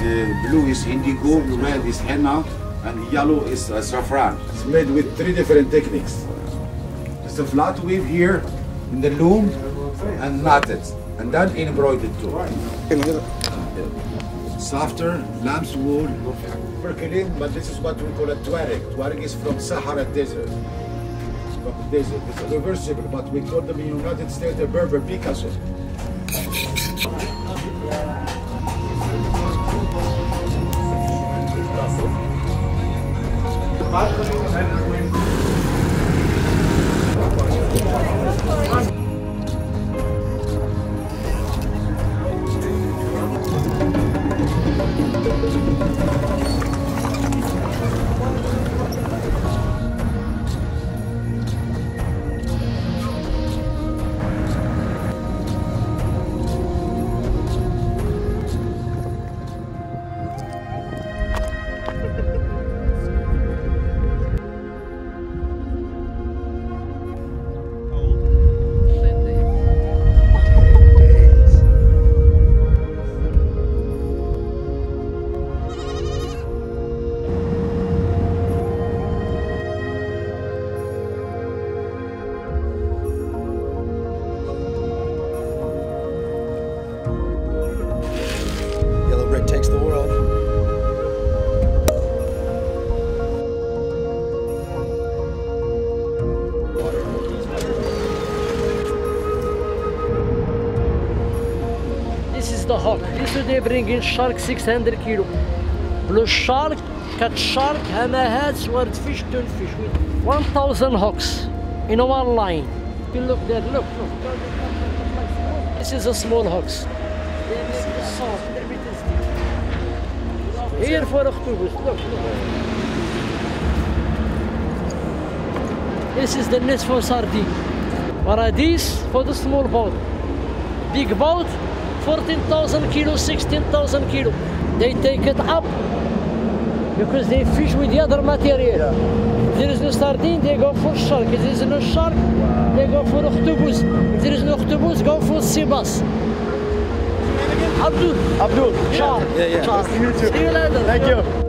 uh, blue is indigo, red is henna, and yellow is uh, saffron. It's made with three different techniques. It's a flat weave here in the loom and knotted, and then embroidered too. Softer, lamb's wool, but this is what we call a tuareg. Tuareg is from Sahara Desert. It's From the desert. It's reversible, but we call them in the United States a Berber Picasso. Yellow brick takes the world. This is the hawk. This is they bring in shark 600 kilo. Blue shark, cat shark, hammerhead, swordfish, fish with 1,000 hawks in one line. You look there, look, look. This is a small hawks. Octopus, look, look. This is the nest for sardine. Paradise for the small boat. Big boat, 14,000 kilo, 16,000 kilo. They take it up because they fish with the other material. If there is no sardine, they go for shark. If there is no shark, they go for octopus. If there is no octopus, go for sea bass. Abdul. Abdul. Ciao. Yeah, yeah. Ciao. Nice to meet you. See you later. Thank you.